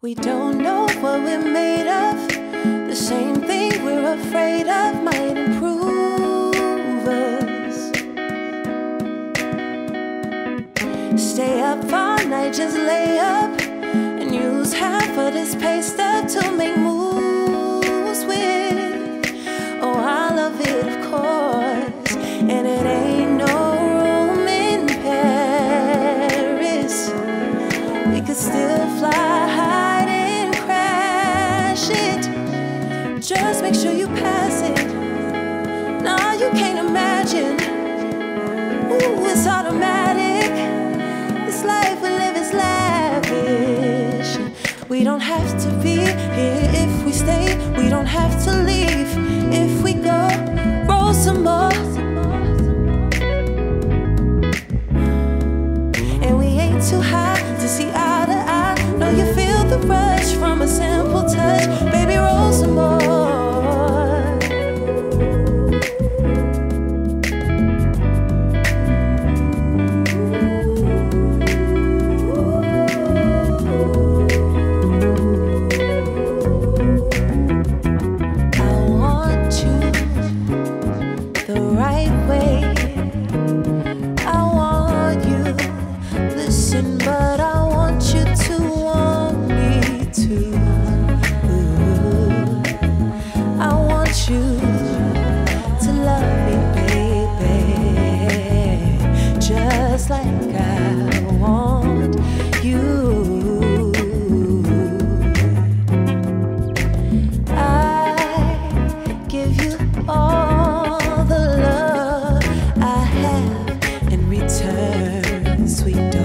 We don't know what we're made of. The same thing we're afraid of might improve us. Stay up all night, just lay up and use half of this paste stub to you can't imagine. Ooh, it's automatic. This life we live is lavish. We don't have to be here if we stay. We don't have to you to love me, baby, just like I want you. I give you all the love I have in return, sweet.